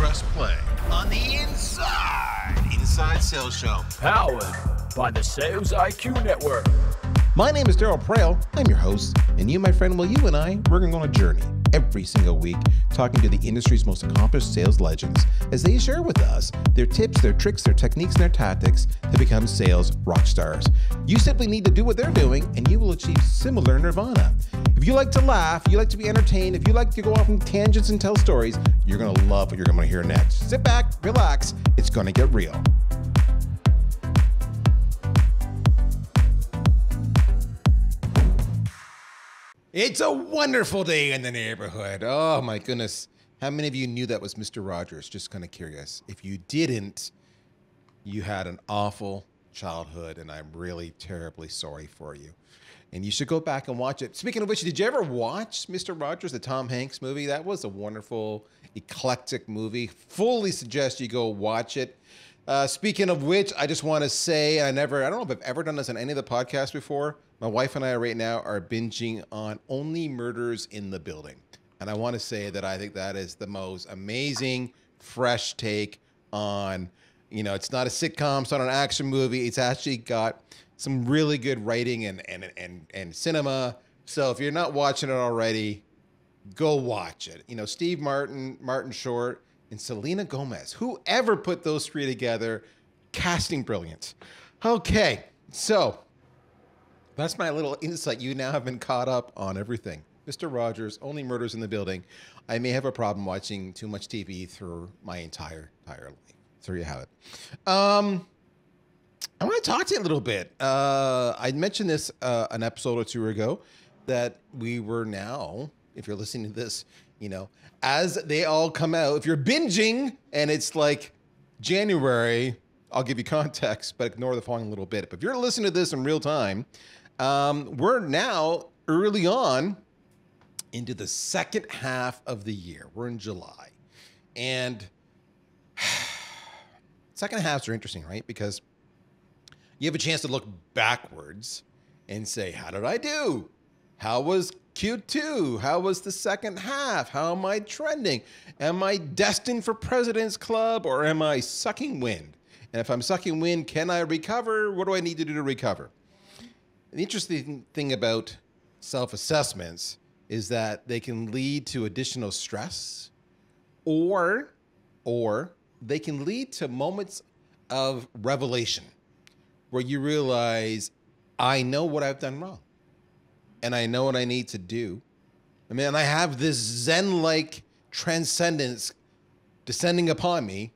press play on the Inside Inside Sales Show. Powered by the Sales IQ Network. My name is Darryl Praill. I'm your host, and you, my friend, well, you and I, we're going on a journey every single week talking to the industry's most accomplished sales legends as they share with us their tips, their tricks, their techniques, and their tactics to become sales rock stars. You simply need to do what they're doing, and you will achieve similar nirvana. If you like to laugh, you like to be entertained, if you like to go off on tangents and tell stories, you're to love what you're to hear next. Sit back, relax, it's to get real. It's a wonderful day in the neighborhood. Oh my goodness. How many of you knew that was Mr. Rogers? Just kind of curious. If you didn't, you had an awful childhood, and I'm really terribly sorry for you. And you should go back and watch it. Speaking of which, did you ever watch Mr. Rogers, the Tom Hanks movie? That was a wonderful, eclectic movie. Fully suggest you go watch it. Uh, speaking of which, I just want to say I never, I don't know if I've ever done this on any of the podcasts before. My wife and I right now are binging on Only Murders in the Building. And I want to say that I think that is the most amazing, fresh take on, you know, it's not a sitcom, it's not an action movie. It's actually got some really good writing and, and, and, and cinema. So if you're not watching it already, go watch it. You know, Steve Martin, Martin Short, and Selena Gomez. Whoever put those three together, casting brilliant. Okay, so that's my little insight. You now have been caught up on everything. Mr. Rogers, only murders in the building. I may have a problem watching too much TV through my entire entire life. So you have it. Um, I want to talk to you a little bit. Uh, I mentioned this uh, an episode or two ago that we were now, if you're listening to this, you know, as they all come out, if you're binging and it's like January, I'll give you context, but ignore the following little bit. But if you're listening to this in real time, um, we're now early on into the second half of the year. We're in July. And second halves are interesting, right? Because you have a chance to look backwards and say, how did I do? How was Q2? How was the second half? How am I trending? Am I destined for President's Club or am I sucking wind? And if I'm sucking wind, can I recover? What do I need to do to recover? The interesting thing about self assessments is that they can lead to additional stress or or they can lead to moments of revelation where you realize I know what I've done wrong and I know what I need to do. I mean, I have this Zen like transcendence descending upon me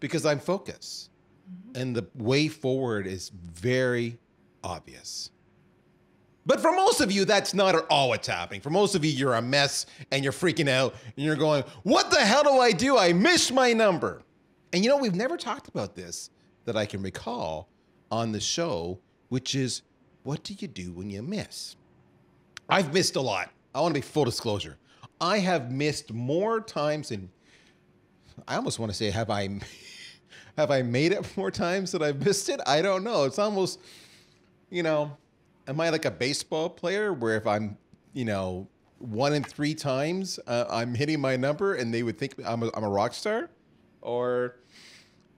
because I'm focused. Mm-hmm. And the way forward is very obvious. But for most of you, that's not at all what's happening. For most of you, you're a mess and you're freaking out and you're going, What the hell do I do? I missed my number. And you know, we've never talked about this that I can recall on the show, which is what do you do when you miss? I've missed a lot. I want to be full disclosure. I have missed more times than I almost want to say, have I have I made it more times that I've missed it? I don't know. It's almost, you know, am I like a baseball player where if I'm, you know, one in three times uh, I'm hitting my number and they would think I'm a, I'm a rock star? Or,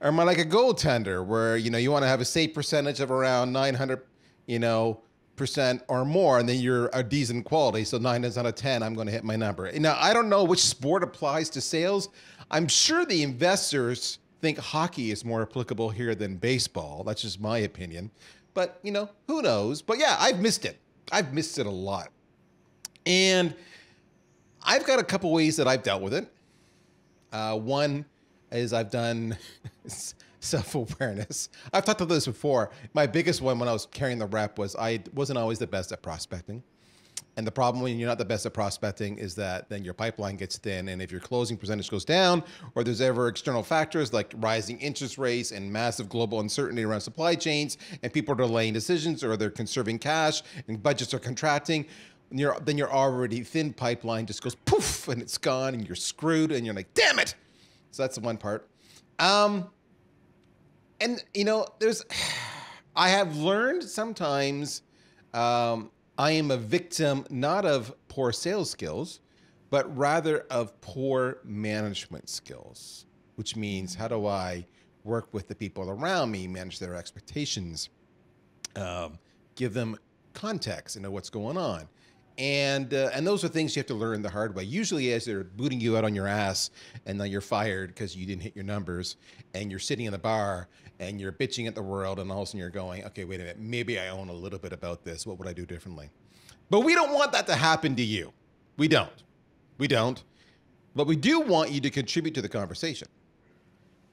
or am I like a goaltender where, you know, you want to have a save percentage of around 900, you know, percent or more, and then you're a decent quality. So nine is out of 10, I'm going to hit my number. Now, I don't know which sport applies to sales. I'm sure the investors think hockey is more applicable here than baseball. That's just my opinion. But, you know, who knows? But yeah, I've missed it. I've missed it a lot. And I've got a couple ways that I've dealt with it. Uh, one is I've done self awareness. I've talked about this before. My biggest one when I was carrying the rep was I wasn't always the best at prospecting. And the problem when you're not the best at prospecting is that then your pipeline gets thin. And if your closing percentage goes down, or there's ever external factors like rising interest rates and massive global uncertainty around supply chains, and people are delaying decisions or they're conserving cash and budgets are contracting, you're, then your already thin pipeline just goes poof and it's gone and you're screwed and you're like, damn it. So that's the one part. Um, and you know, there's, I have learned sometimes um, I am a victim not of poor sales skills, but rather of poor management skills, which means how do I work with the people around me, manage their expectations, um, give them context and know what's going on. And uh, and those are things you have to learn the hard way. Usually, as they're booting you out on your ass, and then you're fired because you didn't hit your numbers, and you're sitting in the bar and you're bitching at the world, and all of a sudden you're going, okay, wait a minute, maybe I own a little bit about this. What would I do differently? But we don't want that to happen to you. We don't. We don't. But we do want you to contribute to the conversation.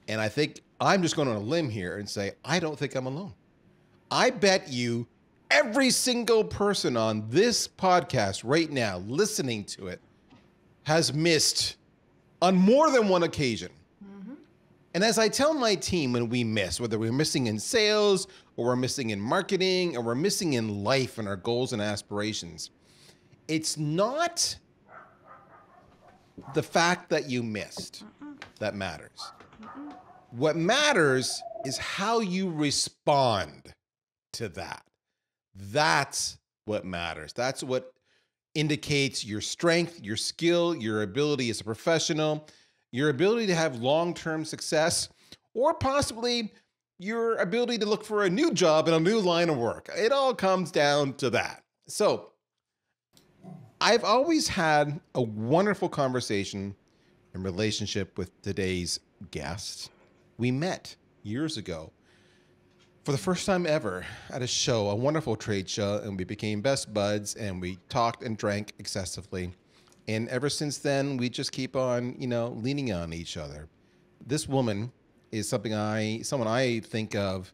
And I think I'm just going on a limb here and say, I don't think I'm alone. I bet you every single person on this podcast right now listening to it has missed on more than one occasion. And as I tell my team when we miss, whether we're missing in sales or we're missing in marketing or we're missing in life and our goals and aspirations, it's not the fact that you missed that matters. What matters is how you respond to that. That's what matters. That's what indicates your strength, your skill, your ability as a professional, your ability to have long term success, or possibly your ability to look for a new job in a new line of work. It all comes down to that. So, I've always had a wonderful conversation and relationship with today's guest. We met years ago for the first time ever at a show, a wonderful trade show, and we became best buds and we talked and drank excessively. And ever since then, we just keep on, you know, leaning on each other. This woman is something I, someone I think of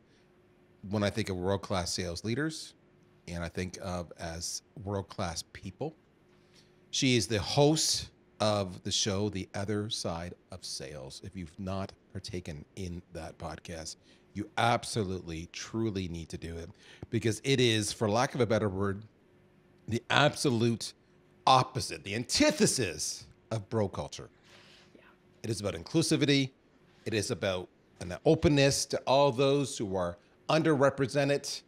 when I think of world class sales leaders, and I think of as world class people. She is the host of the show, The Other Side of Sales. If you've not partaken in that podcast, you absolutely, truly need to do it because it is, for lack of a better word, the absolute opposite, the antithesis of bro culture. It is about inclusivity. It is about an openness to all those who are underrepresented,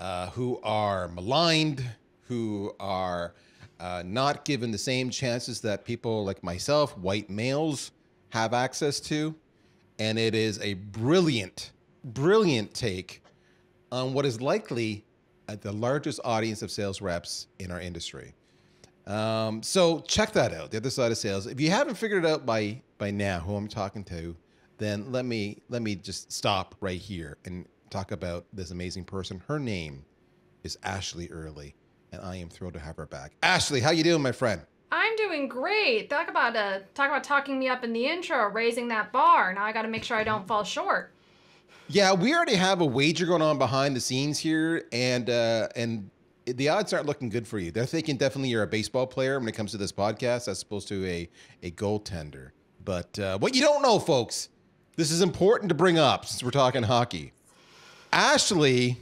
uh, who are maligned, who are uh, not given the same chances that people like myself, white males, have access to. And it is a brilliant, brilliant take on what is likely uh, the largest audience of sales reps in our industry. Um, so check that out, the other side of sales. If you haven't figured it out by by now who I'm talking to, then let me let me just stop right here and talk about this amazing person. Her name is Ashleigh Early, and I am thrilled to have her back. Ashleigh, how you doing, my friend? I'm doing great. Talk about uh, talk about talking me up in the intro, raising that bar. Now I got to make sure I don't fall short. Yeah, we already have a wager going on behind the scenes here, and uh, and the odds aren't looking good for you. They're thinking definitely you're a baseball player when it comes to this podcast, as opposed to a a goaltender. But uh, what you don't know, folks, this is important to bring up since we're talking hockey. Ashleigh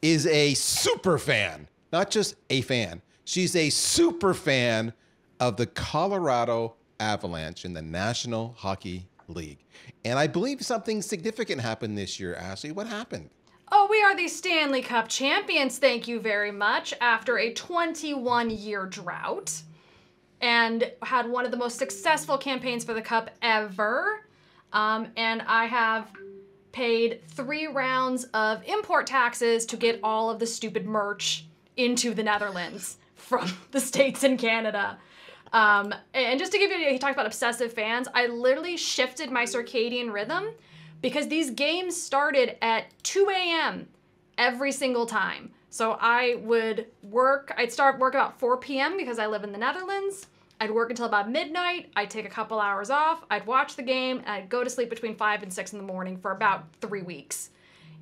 is a super fan, not just a fan. She's a super fan of the Colorado Avalanche in the National Hockey League. And I believe something significant happened this year, Ashleigh. What happened? Oh, we are the Stanley Cup champions, thank you very much, after a 21 year drought. And had one of the most successful campaigns for the Cup ever. Um, and I have paid three rounds of import taxes to get all of the stupid merch into the Netherlands from the States and Canada. Um, and just to give you, he talked about obsessive fans. I literally shifted my circadian rhythm because these games started at 2 a.m. every single time. So I would work, I'd start work about 4 p.m. because I live in the Netherlands. I'd work until about midnight. I'd take a couple hours off. I'd watch the game and I'd go to sleep between 5 and 6 in the morning for about three weeks.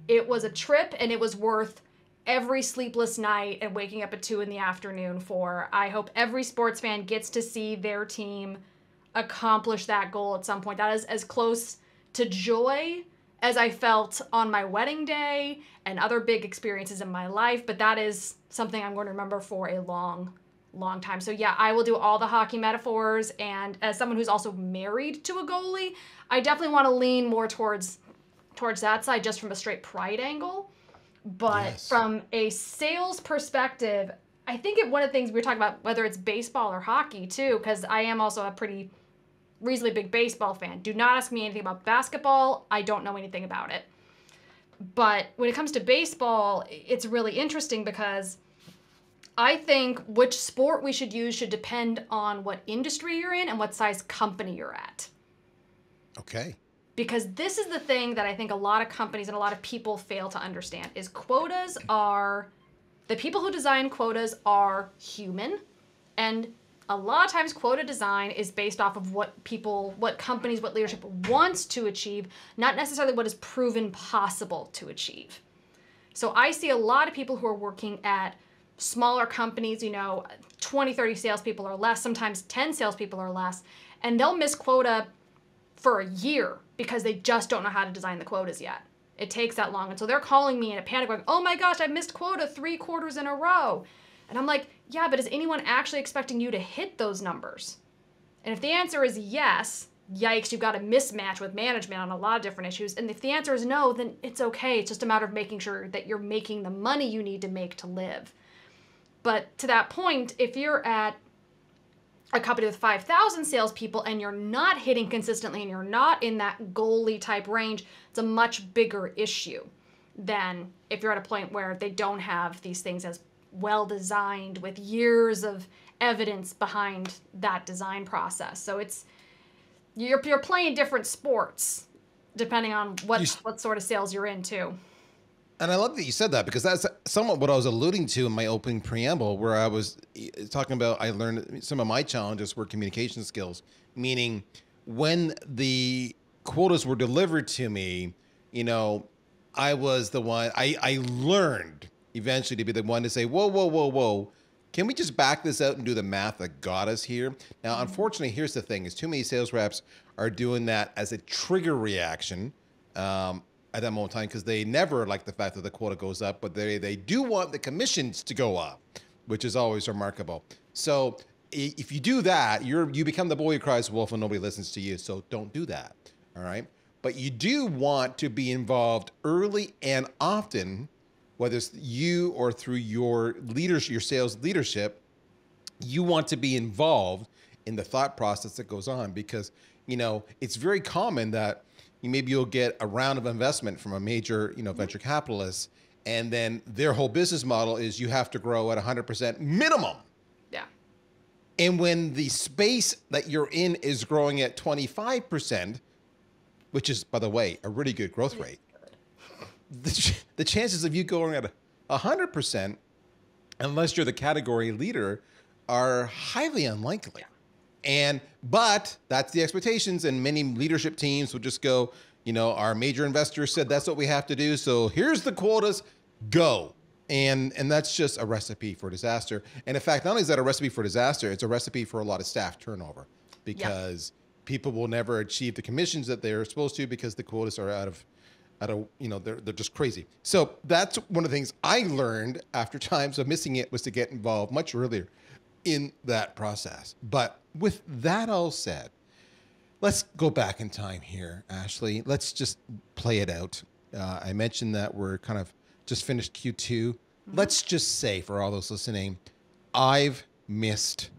It was a trip and it was worth every sleepless night and waking up at 2 in the afternoon for. I hope every sports fan gets to see their team accomplish that goal at some point. That is as close to joy as I felt on my wedding day and other big experiences in my life, but that is something I'm going to remember for a long, long time. So, yeah, I will do all the hockey metaphors. And as someone who's also married to a goalie, I definitely want to lean more towards towards that side just from a straight pride angle. But Yes. from a sales perspective, I think it, one of the things we were talking about, whether it's baseball or hockey too, because I am also a pretty reasonably big baseball fan. Do not ask me anything about basketball. I don't know anything about it. But when it comes to baseball, it's really interesting because I think which sport we should use should depend on what industry you're in and what size company you're at. Okay. Because this is the thing that I think a lot of companies and a lot of people fail to understand is quotas are the people who design quotas are human and a lot of times quota design is based off of what people what companies what leadership wants to achieve not necessarily what is proven possible to achieve. So i see a lot of people who are working at smaller companies you know 20 30 salespeople or less sometimes 10 salespeople or less and they'll miss quota for a year because they just don't know how to design the quotas yet. It takes that long and so they're calling me in a panic going oh my gosh i missed quota three quarters in a row. And i'm like yeah, but is anyone actually expecting you to hit those numbers? And if the answer is yes, yikes, you've got a mismatch with management on a lot of different issues. And if the answer is no, then it's okay. It's just a matter of making sure that you're making the money you need to make to live. But to that point, if you're at a company with 5,000 salespeople and you're not hitting consistently and you're not in that goalie type range, it's a much bigger issue than if you're at a point where they don't have these things as well designed with years of evidence behind that design process. So it's you're you're playing different sports depending on what You- what sort of sales you're into. And I love that you said that because that's somewhat what I was alluding to in my opening preamble, where I was eh, talking about I learned some of my challenges were communication skills, meaning when the quotas were delivered to me, you know, I was the one, I, I learned eventually to be the one to say, whoa, whoa, whoa, whoa. Can we just back this out and do the math that got us here? Now, unfortunately, here's the thing: is too many sales reps are doing that as a trigger reaction um, at that moment in time because they never like the fact that the quota goes up, but they they do want the commissions to go up, which is always remarkable. So if you do that, you're you become the boy who cries wolf and nobody listens to you. So don't do that. All right. But you do want to be involved early and often whether it's you or through your leadership, your sales leadership, you want to be involved in the thought process that goes on because you know it's very common that you maybe you'll get a round of investment from a major you know venture capitalist and then their whole business model is you have to grow at 100% minimum Yeah. and when the space that you're in is growing at 25% which is by the way a really good growth rate the, ch- the chances of you going at a 100% unless you're the category leader are highly unlikely. And but that's the expectations and many leadership teams will just go you know our major investor said that's what we have to do so here's the quotas go. And and that's just a recipe for disaster. And in fact not only is that a recipe for disaster it's a recipe for a lot of staff turnover. Because people will never achieve the commissions that they're supposed to because the quotas are out of you know they're, they're just crazy. So that's one of the things i learned after times of missing it was to get involved much earlier in that process. But with that all said let's go back in time here ashleigh. Let's just play it out. Uh, i mentioned that we're kind of just finished q2 let's just say for all those listening i've missed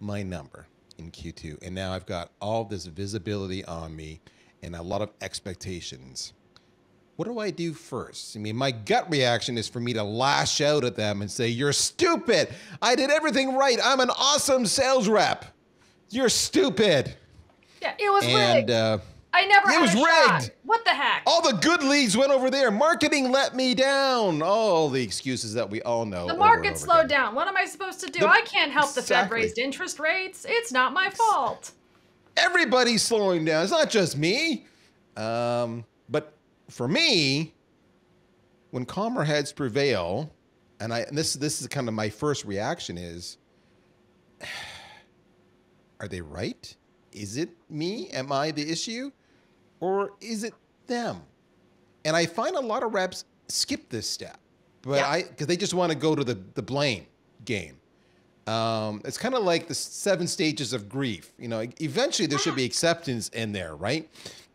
my number in Q2. And now I've got all this visibility on me and a lot of expectations. What do I do first? I mean, my gut reaction is for me to lash out at them and say, You're stupid. I did everything right. I'm an awesome sales rep. You're stupid. Yeah, it was And rigged. uh, I never it was a shot. rigged. What the heck? all the good leads went over there. Marketing let me down. All the excuses that we all know. the market slowed again. down. What am I supposed to do? The- I can't help the Fed raised interest rates. It's not my fault. everybody's slowing down. It's not just me. Um, for me, when calmer heads prevail, and I and this this is kind of my first reaction is, are they right? Is it me? Am I the issue, or is it them? And I find a lot of reps skip this step, but Yeah. I because they just want to go to the the blame game. Um, it's kind of like the seven stages of grief. You know, eventually there should be acceptance in there, right?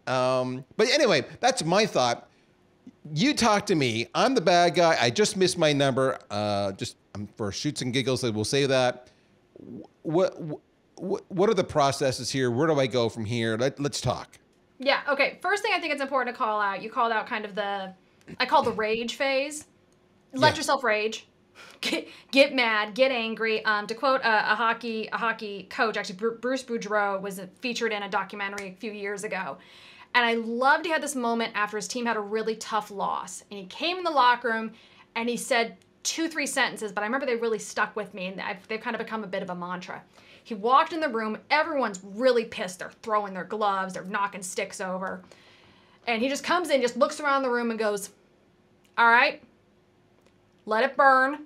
Um, but anyway, that's my thought. you talk to me. I'm the bad guy. I just missed my number. Uh, just um, for shoots and giggles, I will say that. What, what what are the processes here? Where do I go from here? Let, let's talk. Yeah. Okay. First thing I think it's important to call out. You called out kind of the, I call the rage phase. Let Yeah. yourself rage. Get, get mad, get angry. Um, to quote a, a hockey a hockey coach, actually Bruce Boudreau was featured in a documentary a few years ago, and I loved he had this moment after his team had a really tough loss, and he came in the locker room, and he said two three sentences, but I remember they really stuck with me, and I've, they've kind of become a bit of a mantra. He walked in the room, everyone's really pissed. They're throwing their gloves, they're knocking sticks over. And he just comes in, just looks around the room and goes, All right, let it burn.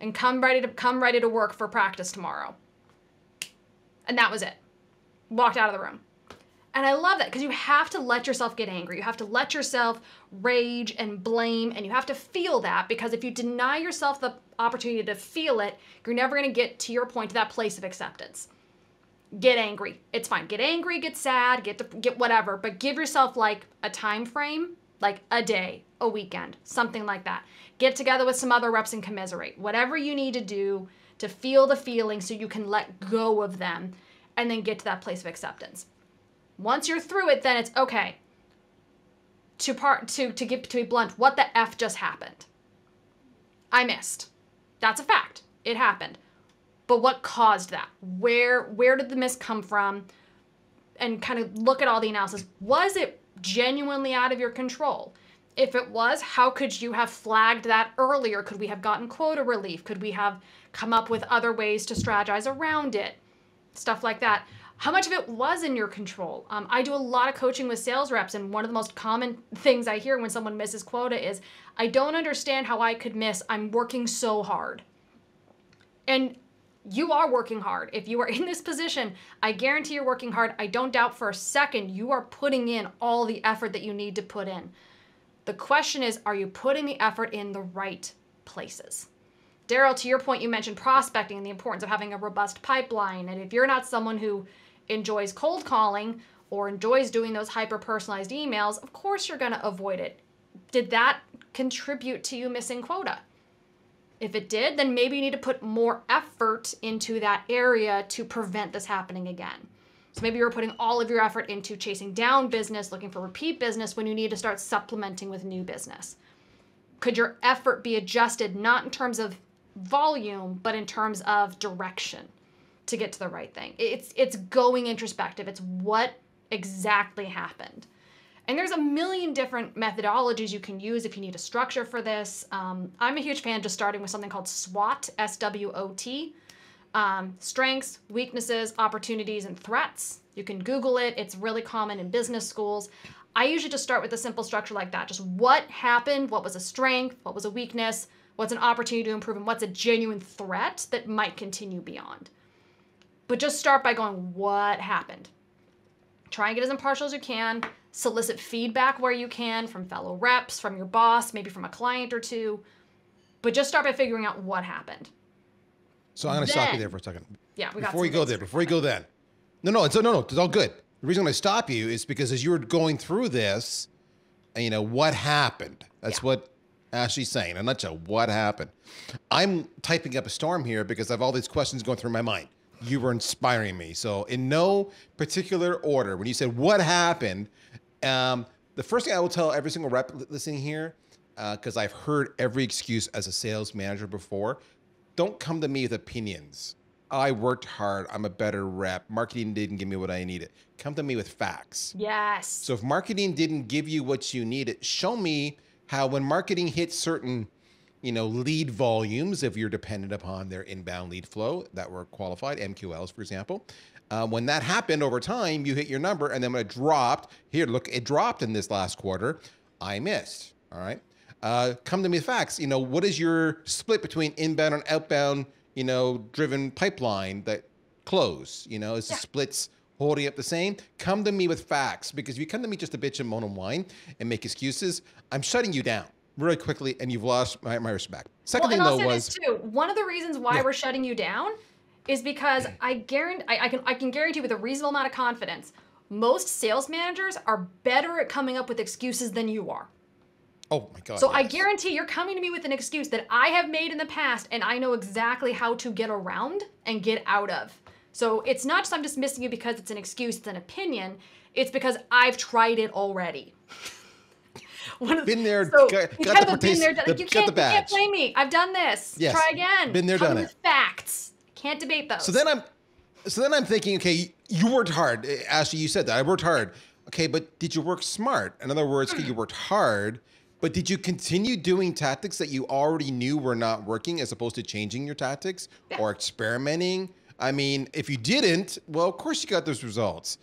And come ready to come ready to work for practice tomorrow. And that was it. Walked out of the room. And I love that because you have to let yourself get angry. You have to let yourself rage and blame, and you have to feel that because if you deny yourself the opportunity to feel it, you're never going to get to your point to that place of acceptance. Get angry. It's fine. Get angry, get sad, get to, get whatever, but give yourself like a time frame, like a day, a weekend, something like that. Get together with some other reps and commiserate. Whatever you need to do to feel the feeling so you can let go of them and then get to that place of acceptance. Once you're through it, then it's okay. To part to to get to be blunt, what the f just happened? I missed. That's a fact. It happened. But what caused that? Where where did the miss come from? And kind of look at all the analysis. Was it genuinely out of your control? If it was, how could you have flagged that earlier? Could we have gotten quota relief? Could we have come up with other ways to strategize around it? Stuff like that. How much of it was in your control? Um, I do a lot of coaching with sales reps, and one of the most common things I hear when someone misses quota is, I don't understand how I could miss. I'm working so hard. And you are working hard. If you are in this position, I guarantee you're working hard. I don't doubt for a second you are putting in all the effort that you need to put in. The question is, are you putting the effort in the right places? Darryl, to your point, you mentioned prospecting and the importance of having a robust pipeline. And if you're not someone who enjoys cold calling or enjoys doing those hyper personalized emails, of course you're going to avoid it. Did that contribute to you missing quota? If it did, then maybe you need to put more effort into that area to prevent this happening again. So maybe you're putting all of your effort into chasing down business, looking for repeat business when you need to start supplementing with new business. Could your effort be adjusted not in terms of volume, but in terms of direction to get to the right thing? It's it's going introspective. It's what exactly happened. And there's a million different methodologies you can use if you need a structure for this. Um, I'm a huge fan just starting with something called SWOT, S W O T. Um, strengths, weaknesses, opportunities, and threats. You can Google it, it's really common in business schools. I usually just start with a simple structure like that. Just what happened, what was a strength, what was a weakness, what's an opportunity to improve, and what's a genuine threat that might continue beyond. But just start by going, what happened? Try and get as impartial as you can. Solicit feedback where you can from fellow reps, from your boss, maybe from a client or two. But just start by figuring out what happened. So I'm going to stop you there for a second. Yeah, we got Before you go there, before you go then. No, no, it's no, no, it's all good. The reason I'm going to stop you is because as you were going through this, you know, what happened? That's Yeah. what Ashleigh's saying. In a nutshell, what happened? I'm typing up a storm here because I have all these questions going through my mind. You were inspiring me. So, in no particular order, when you said what happened, um, the first thing I will tell every single rep listening here, because I've heard every excuse as a sales manager before, don't come to me with opinions. I worked hard. I'm a better rep. Marketing didn't give me what I needed. Come to me with facts. Yes. So if marketing didn't give you what you needed, show me how when marketing hits certain, you know, lead volumes, if you're dependent upon their inbound lead flow that were qualified, MQLs, for example. Uh, when that happened over time, you hit your number, and then when it dropped, here, look, it dropped in this last quarter. I missed. All right. Uh, come to me with facts. You know, what is your split between inbound and outbound, you know, driven pipeline that close? You know, is the Yeah. splits holding up the same? Come to me with facts because if you come to me just to bitch and moan and whine and make excuses, I'm shutting you down really quickly and you've lost my, my respect. Second well, thing though was too. One of the reasons why Yeah. we're shutting you down is because I guarantee I, I can I can guarantee with a reasonable amount of confidence, most sales managers are better at coming up with excuses than you are. Oh my god. So I guarantee you're coming to me with an excuse that I have made in the past and I know exactly how to get around and get out of. So it's not just I'm dismissing you because it's an excuse, it's an opinion. It's because I've tried it already. One of- Been there, so got- got the been there, done- the- you can't, the you can't blame me. I've done this. Yes. Try again. Been there, Come done it. Facts. Can't debate those. So then I'm, so then I'm thinking, okay, you worked hard. Ashleigh, you said that I worked hard. Okay, but did you work smart? In other words, you hmm. worked hard, but did you continue doing tactics that you already knew were not working, as opposed to changing your tactics or experimenting? I mean, if you didn't, well, of course you got those results.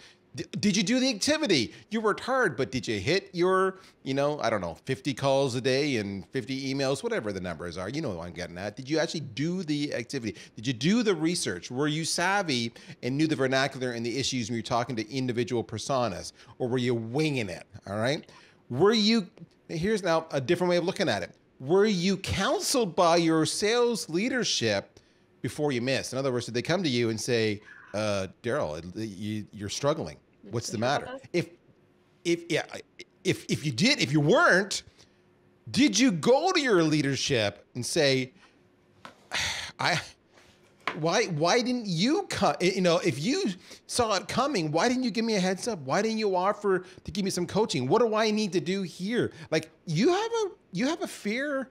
Did you do the activity? You worked hard, but did you hit your, you know, I don't know, 50 calls a day and 50 emails, whatever the numbers are? You know what I'm getting at. Did you actually do the activity? Did you do the research? Were you savvy and knew the vernacular and the issues when you're talking to individual personas? Or were you winging it? All right. Were you, here's now a different way of looking at it. Were you counseled by your sales leadership before you missed? In other words, did they come to you and say, uh, Darryl, you, you're struggling. What's the matter? If, if, yeah, if, if you did, if you weren't, did you go to your leadership and say, I, why, why didn't you come? You know, if you saw it coming, why didn't you give me a heads up? Why didn't you offer to give me some coaching? What do I need to do here? Like you have a, you have a fear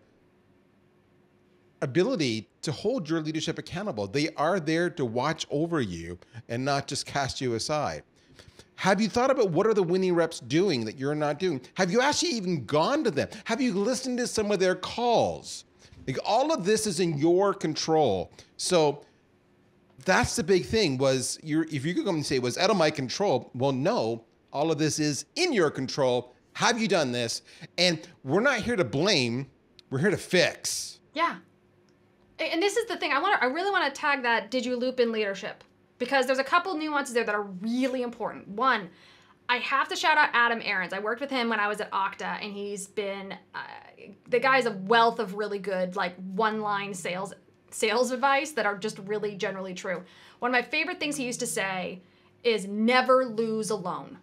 ability to hold your leadership accountable. They are there to watch over you and not just cast you aside. Have you thought about what are the winning reps doing that you're not doing? Have you actually even gone to them? Have you listened to some of their calls? Like all of this is in your control. So that's the big thing was you're, if you could come and say, was out of my control? Well, no, all of this is in your control. Have you done this? And we're not here to blame. We're here to fix. Yeah. And this is the thing. I want to I really want to tag that did you loop in leadership because there's a couple nuances there that are really important. One, I have to shout out Adam Aarons. I worked with him when I was at Okta and he's been uh, the guy's a wealth of really good like one-line sales sales advice that are just really generally true. One of my favorite things he used to say is never lose alone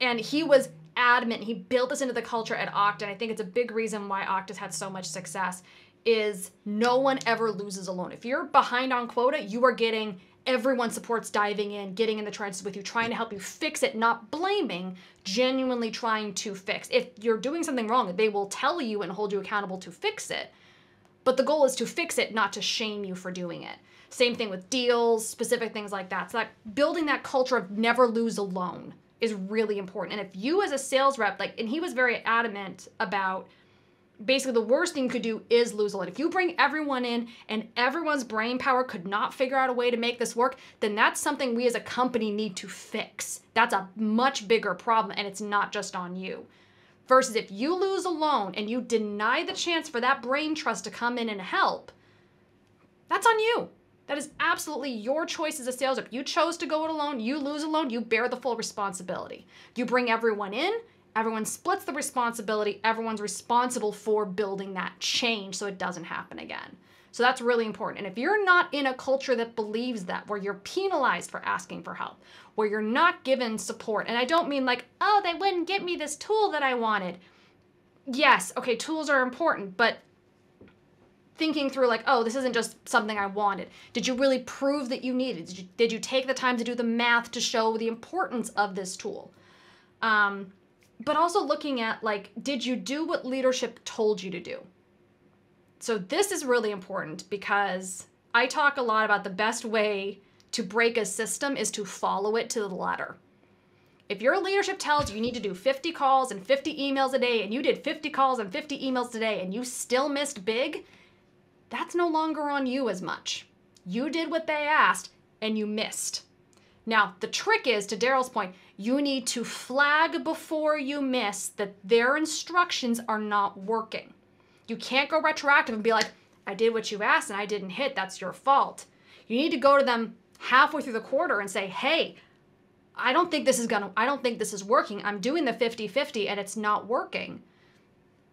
and he was adamant he built this into the culture at okta and i think it's a big reason why okta's had so much success is no one ever loses alone if you're behind on quota you are getting everyone supports diving in getting in the trenches with you trying to help you fix it not blaming genuinely trying to fix if you're doing something wrong they will tell you and hold you accountable to fix it but the goal is to fix it, not to shame you for doing it. Same thing with deals, specific things like that. So that building that culture of never lose alone is really important. And if you as a sales rep, like, and he was very adamant about basically the worst thing you could do is lose a alone. If you bring everyone in and everyone's brain power could not figure out a way to make this work, then that's something we as a company need to fix. That's a much bigger problem and it's not just on you. Versus if you lose alone and you deny the chance for that brain trust to come in and help, that's on you. That is absolutely your choice as a sales rep. You chose to go it alone, you lose alone, you bear the full responsibility. You bring everyone in, everyone splits the responsibility, everyone's responsible for building that change so it doesn't happen again. So that's really important. And if you're not in a culture that believes that, where you're penalized for asking for help, where you're not given support, and I don't mean like, oh, they wouldn't get me this tool that I wanted. Yes, okay, tools are important, but thinking through like, oh, this isn't just something I wanted. Did you really prove that you needed? Did you, did you take the time to do the math to show the importance of this tool? Um, but also looking at like, did you do what leadership told you to do? So this is really important because I talk a lot about the best way to break a system is to follow it to the letter. If your leadership tells you you need to do 50 calls and 50 emails a day and you did 50 calls and 50 emails today and you still missed big, that's no longer on you as much. You did what they asked and you missed. Now, the trick is, to Darryl's point, you need to flag before you miss that their instructions are not working. You can't go retroactive and be like, I did what you asked and I didn't hit, that's your fault. You need to go to them halfway through the quarter and say, hey, I don't think this is gonna, I don't think this is working. I'm doing the 50 50 and it's not working.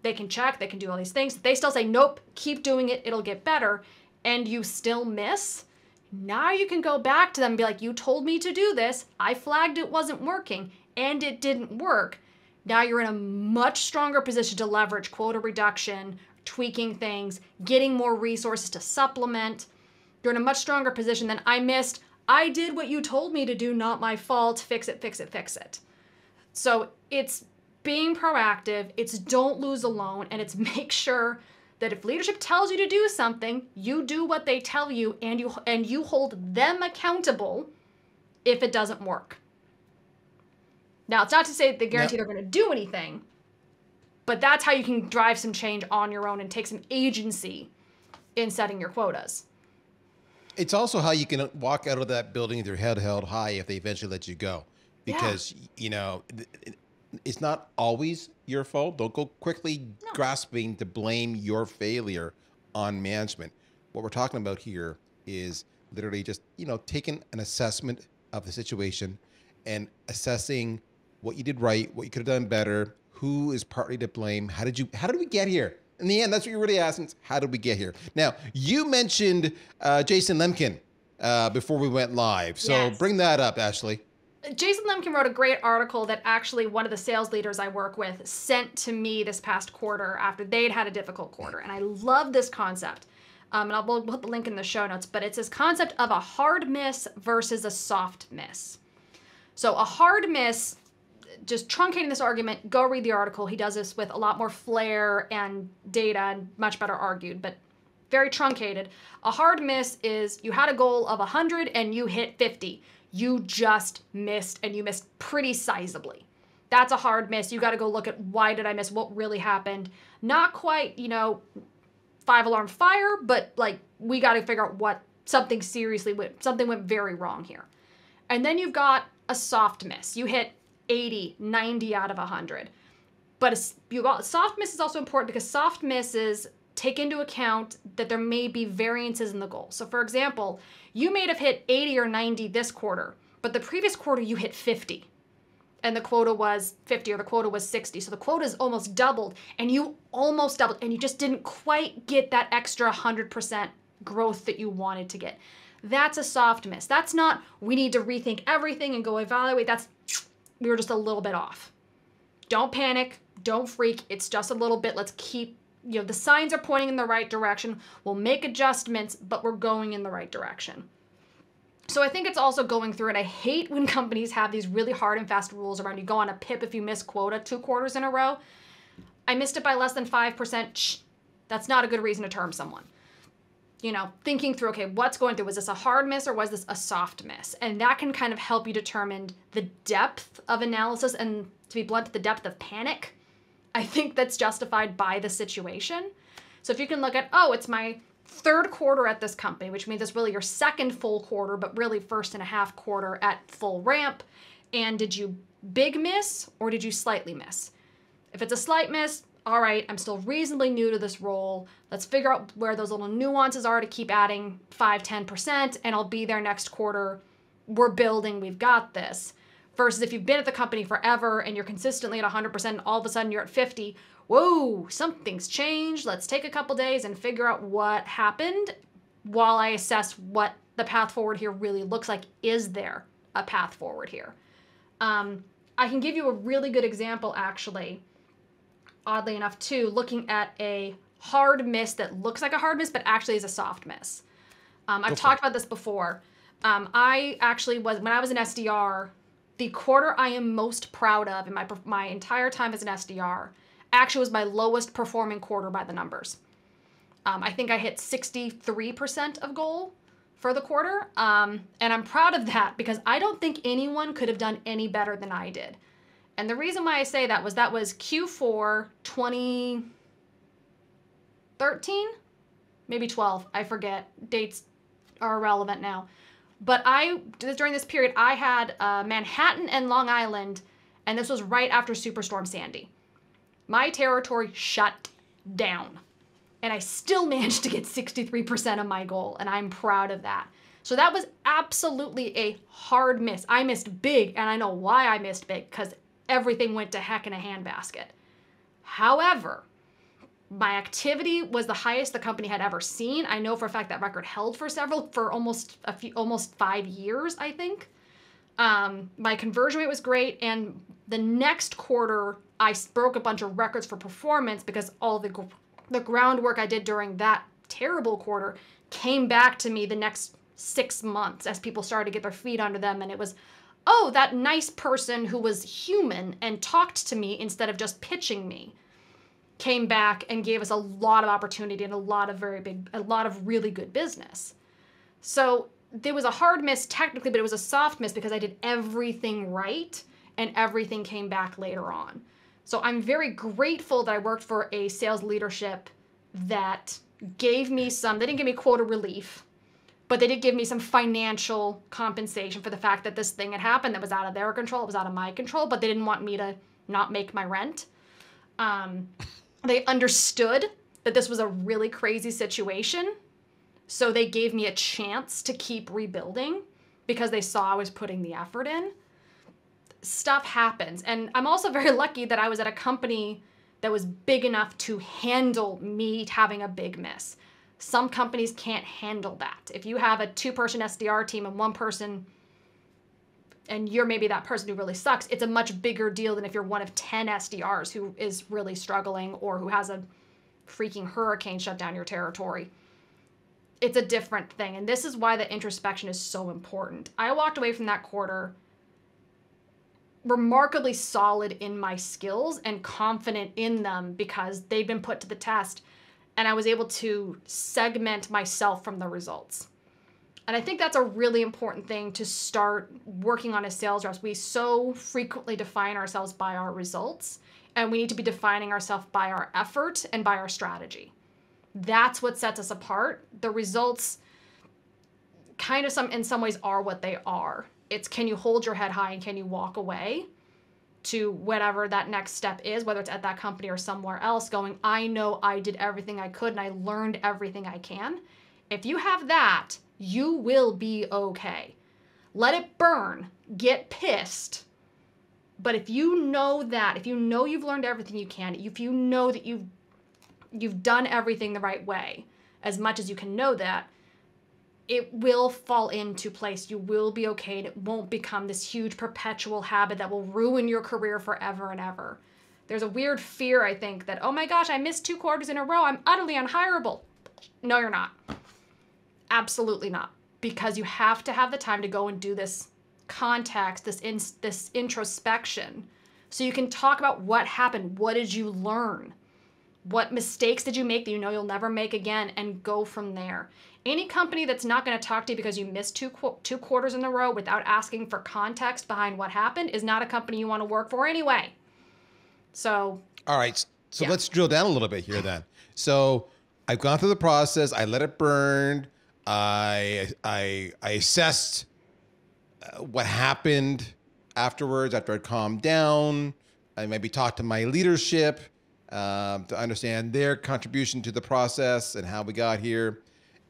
They can check, they can do all these things. They still say, nope, keep doing it, it'll get better, and you still miss. Now you can go back to them and be like, you told me to do this, I flagged it wasn't working, and it didn't work. Now you're in a much stronger position to leverage quota reduction, tweaking things, getting more resources to supplement. You're in a much stronger position than I missed. I did what you told me to do, not my fault. Fix it, fix it, fix it. So it's being proactive, it's don't lose alone, and it's make sure that if leadership tells you to do something, you do what they tell you and you and you hold them accountable if it doesn't work. Now, it's not to say they guarantee Now- they're going to do anything, but that's how you can drive some change on your own and take some agency in setting your quotas. It's also how you can walk out of that building with your head held high if they eventually let you go, Yeah. because you know it's not always your fault. Don't go quickly grasping to blame your failure on management. What we're talking about here is literally just you know taking an assessment of the situation and assessing what you did right, what you could have done better, who is partly to blame, how did you how did we get here? In the end, that's what you're really asking: is how did we get here? Now, you mentioned uh, Jason Lemkin uh, before we went live, so Yes. bring that up, Ashleigh. Jason Lemkin wrote a great article that actually one of the sales leaders I work with sent to me this past quarter after they'd had a difficult quarter. And I love this concept. Um, and I'll we'll put the link in the show notes, but it's this concept of a hard miss versus a soft miss. So a hard miss, just truncating this argument, go read the article. He does this with a lot more flair and data and much better argued, but very truncated. A hard miss is you had a goal of 100 and you hit 50. You just missed and you missed pretty sizably. That's a hard miss. You got to go look at why did I miss? What really happened? Not quite, you know, five alarm fire, but like we got to figure out what something seriously went something went very wrong here. And then you've got a soft miss. You hit 80, 90 out of 100. But a, you got, soft miss is also important because soft misses take into account that there may be variances in the goal. So, for example, you may have hit 80 or 90 this quarter, but the previous quarter you hit 50 and the quota was 50 or the quota was 60. So the quota is almost doubled and you almost doubled and you just didn't quite get that extra 100% growth that you wanted to get. That's a soft miss. That's not we need to rethink everything and go evaluate. That's we were just a little bit off. Don't panic, don't freak. It's just a little bit. Let's keep you know the signs are pointing in the right direction. We'll make adjustments, but we're going in the right direction. So I think it's also going through, and I hate when companies have these really hard and fast rules around you go on a PIP if you miss quota two quarters in a row. I missed it by less than 5%. Shh, that's not a good reason to term someone. You know, thinking through, okay, what's going through? Was this a hard miss or was this a soft miss? And that can kind of help you determine the depth of analysis and, to be blunt, the depth of panic. I think that's justified by the situation. So if you can look at, oh, it's my third quarter at this company, which means it's really your second full quarter, but really first and a half quarter at full ramp. And did you big miss or did you slightly miss? If it's a slight miss, all right, I'm still reasonably new to this role. Let's figure out where those little nuances are to keep adding 5, 10%, and I'll be there next quarter. We're building, we've got this. Versus if you've been at the company forever and you're consistently at 100%, and all of a sudden you're at 50, whoa, something's changed. Let's take a couple days and figure out what happened while I assess what the path forward here really looks like. Is there a path forward here? Um, I can give you a really good example, actually, oddly enough, too, looking at a hard miss that looks like a hard miss, but actually is a soft miss. Um, I've for talked about this before. Um, I actually was, when I was an SDR, the quarter I am most proud of in my, my entire time as an SDR actually was my lowest performing quarter by the numbers. Um, I think I hit 63% of goal for the quarter. Um, and I'm proud of that because I don't think anyone could have done any better than I did. And the reason why I say that was that was Q4 2013, maybe 12. I forget. Dates are irrelevant now. But I, during this period, I had uh, Manhattan and Long Island, and this was right after Superstorm Sandy. My territory shut down and I still managed to get 63% of my goal, and I'm proud of that. So that was absolutely a hard miss. I missed big, and I know why I missed big because everything went to heck in a handbasket. However, my activity was the highest the company had ever seen. I know for a fact that record held for several, for almost a few, almost five years, I think. Um, my conversion rate was great, and the next quarter I broke a bunch of records for performance because all the the groundwork I did during that terrible quarter came back to me the next six months as people started to get their feet under them, and it was, oh, that nice person who was human and talked to me instead of just pitching me came back and gave us a lot of opportunity and a lot of very big, a lot of really good business. So there was a hard miss technically, but it was a soft miss because I did everything right and everything came back later on. So I'm very grateful that I worked for a sales leadership that gave me some, they didn't give me quota relief, but they did give me some financial compensation for the fact that this thing had happened that was out of their control, it was out of my control, but they didn't want me to not make my rent. Um, they understood that this was a really crazy situation so they gave me a chance to keep rebuilding because they saw I was putting the effort in. Stuff happens. And I'm also very lucky that I was at a company that was big enough to handle me having a big miss. Some companies can't handle that. If you have a two person SDR team and one person, and you're maybe that person who really sucks, it's a much bigger deal than if you're one of 10 SDRs who is really struggling or who has a freaking hurricane shut down your territory it's a different thing. And this is why the introspection is so important. I walked away from that quarter remarkably solid in my skills and confident in them because they've been put to the test. And I was able to segment myself from the results. And I think that's a really important thing to start working on as sales reps. We so frequently define ourselves by our results, and we need to be defining ourselves by our effort and by our strategy that's what sets us apart. The results kind of some in some ways are what they are. It's can you hold your head high and can you walk away to whatever that next step is, whether it's at that company or somewhere else, going, I know I did everything I could and I learned everything I can. If you have that, you will be okay. Let it burn, get pissed. But if you know that, if you know you've learned everything you can, if you know that you've you've done everything the right way as much as you can know that it will fall into place. You will be okay and it won't become this huge perpetual habit that will ruin your career forever and ever. There's a weird fear i think that oh my gosh i missed two quarters in a row. I'm utterly unhireable no you're not absolutely not because you have to have the time to go and do this context this in, this introspection so you can talk about what happened what did you learn what mistakes did you make that you know you'll never make again and go from there any company that's not going to talk to you because you missed two qu- two quarters in a row without asking for context behind what happened is not a company you want to work for anyway so All right. So Yeah. let's drill down a little bit here then. So I've gone through the process. I let it burn. I I I assessed uh, what happened afterwards after I calmed down. I maybe talked to my leadership um, to understand their contribution to the process and how we got here.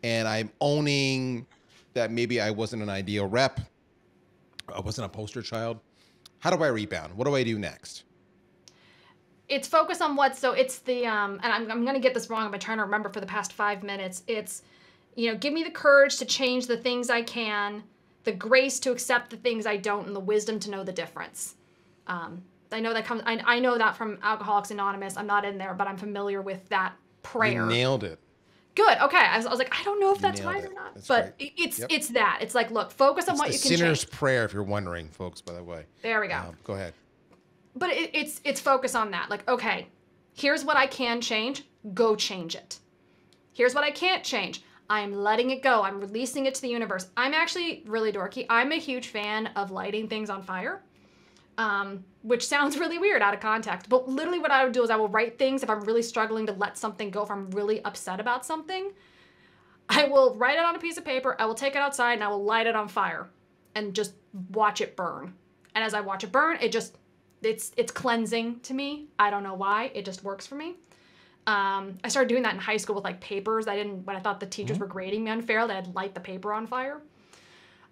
And I'm owning that maybe I wasn't an ideal rep. I wasn't a poster child. How do I rebound? What do I do next? it's focus on what so it's the um and i'm, I'm going to get this wrong been trying to remember for the past five minutes it's you know give me the courage to change the things i can the grace to accept the things i don't and the wisdom to know the difference um, i know that comes I, I know that from alcoholics anonymous i'm not in there but i'm familiar with that prayer You nailed it. good okay I was, I was like i don't know if that's right it. or not That's but it- it's Yep. it's that it's like look focus on It's what the you can sinner's change prayer, if you're wondering, folks. By the way. there we go Um, go ahead. but it, it's it's focus on that like okay here's what i can change go change it here's what i can't change i'm letting it go i'm releasing it to the universe i'm actually really dorky i'm a huge fan of lighting things on fire um, which sounds really weird out of context but literally what i would do is i will write things if i'm really struggling to let something go if i'm really upset about something i will write it on a piece of paper i will take it outside and i will light it on fire and just watch it burn and as i watch it burn it just it's it's cleansing to me. I don't know why. It just works for me. Um, I started doing that in high school with like papers. I didn't when I thought the teachers were grading me unfairly. I'd light the paper on fire.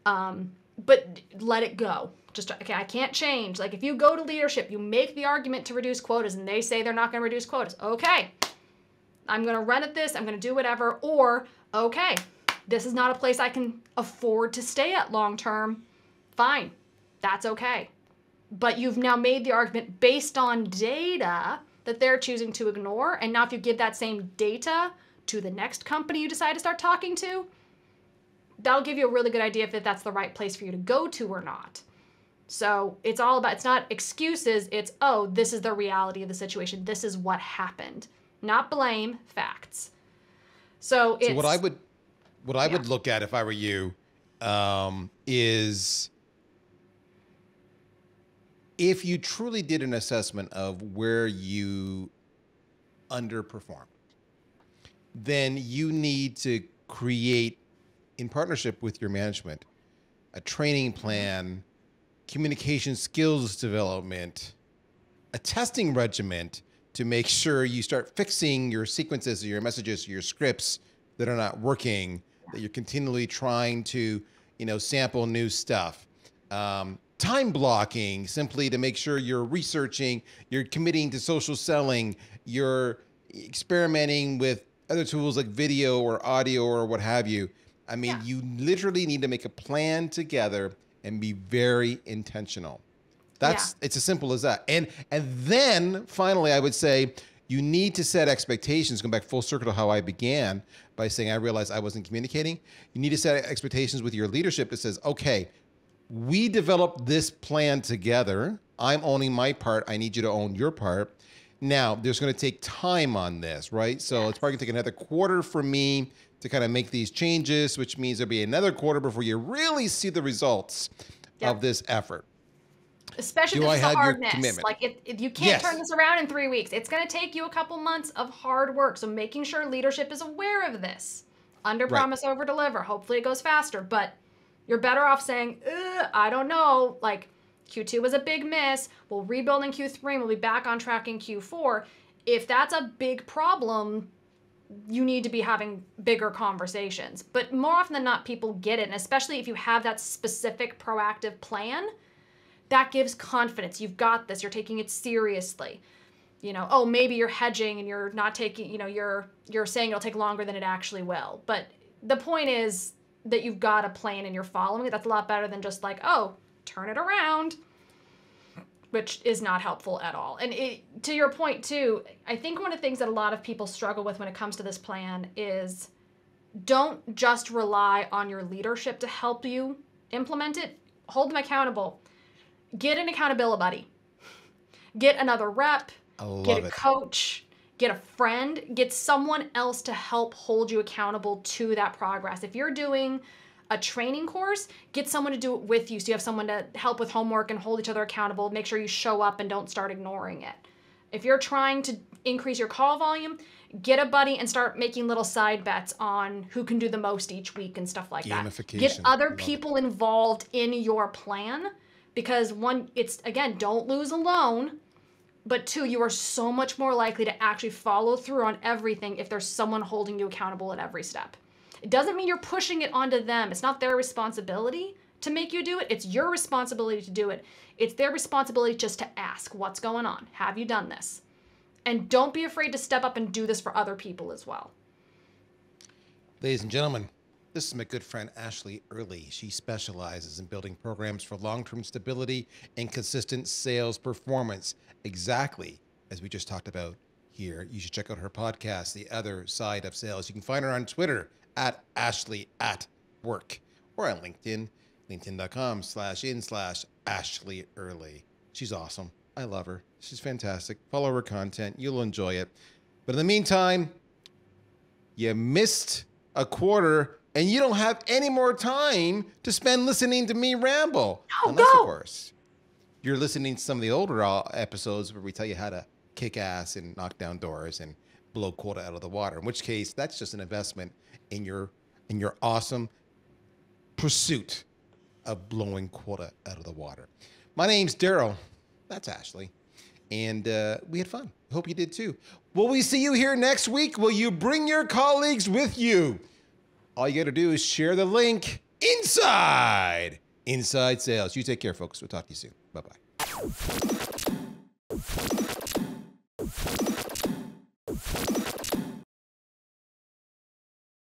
Um, but let it go. Just okay. I can't change. Like if you go to leadership, you make the argument to reduce quotas, and they say they're not going to reduce quotas. Okay, I'm going to run at this. I'm going to do whatever. Or okay, this is not a place I can afford to stay at long term. Fine, that's okay but you've now made the argument based on data that they're choosing to ignore. And now, if you give that same data to the next company you decide to start talking to, that'll give you a really good idea if that's the right place for you to go to or not. So it's all about, it's not excuses, it's, oh, this is the reality of the situation. This is what happened. Not blame, facts. So it's. So what I would, what I Yeah. would look at if I were you, um, is if you truly did an assessment of where you underperformed, then you need to create, in partnership with your management, a training plan, communication skills development, a testing regiment to make sure you start fixing your sequences, your messages, your scripts that are not working, that you're continually trying to, you know, sample new stuff. Um, time blocking simply to make sure you're researching, you're committing to social selling, you're experimenting with other tools like video or audio or what have you. I mean, Yeah. you literally need to make a plan together and be very intentional. That's it's as simple as that. And and then finally I would say you need to set expectations, going back full circle to how I began by saying I realized I wasn't communicating. You need to set expectations with your leadership that says, okay, we developed this plan together. I'm owning my part. I need you to own your part. Now, there's going to take time on this, right? So it's probably going to take another quarter for me to kind of make these changes, which means there'll be another quarter before you really see the results Yeah. of this effort. especially Do if I it's a hard commitment? Like if, if you can't Yes. turn this around in three weeks, it's going to take you a couple months of hard work. So making sure leadership is aware of this, under Right. promise, over deliver. Hopefully it goes faster, but you're better off saying, I don't know, like Q2 was a big miss. We'll rebuild in Q3 and we'll be back on track in Q4. If that's a big problem, you need to be having bigger conversations. But more often than not, people get it. And especially if you have that specific proactive plan, that gives confidence. You've got this, you're taking it seriously. You know, oh, maybe you're hedging and you're not taking, you know, you're you're saying it'll take longer than it actually will. But the point is that you've got a plan and you're following it. That's a lot better than just like, oh, turn it around which is not helpful at all. And it, to your point too, I think one of the things that a lot of people struggle with when it comes to this plan is don't just rely on your leadership to help you implement it. Hold them accountable. Get an accountability buddy. Get another rep. I love get a it. coach. Get a friend. Get someone else to help hold you accountable to that progress. If you're doing a training course, get someone to do it with you so you have someone to help with homework and hold each other accountable. Make sure you show up and don't start ignoring it. If you're trying to increase your call volume, get a buddy and start making little side bets on who can do the most each week and stuff like that. Get other Love it. people involved in your plan because one, it's again, don't lose alone. But two, you are so much more likely to actually follow through on everything if there's someone holding you accountable at every step. It doesn't mean you're pushing it onto them. It's not their responsibility to make you do it. It's your responsibility to do it. It's their responsibility just to ask, what's going on? Have you done this? And don't be afraid to step up and do this for other people as well. Ladies and gentlemen, this is my good friend Ashleigh Early. She specializes in building programs for long term stability and consistent sales performance, exactly as we just talked about here. You should check out her podcast, The Other Side of Sales. You can find her on Twitter at Ashleigh at Work or on LinkedIn, linkedin.com slash in slash Ashleigh Early. She's awesome. I love her. She's fantastic. Follow her content. You'll enjoy it. But in the meantime, you missed a quarter and you don't have any more time to spend listening to me ramble. No, Unless, go. of course, you're listening to some of the older uh, episodes where we tell you how to kick ass and knock down doors and blow quota out of the water. In which case, that's just an investment in your in your awesome pursuit of blowing quota out of the water. My name's Darryl. That's Ashleigh. And uh, we had fun. Hope you did too. Will we see you here next week? Will you bring your colleagues with you? All you got to do is share the link inside Inside Sales. You take care, folks. We'll talk to you soon. Bye bye.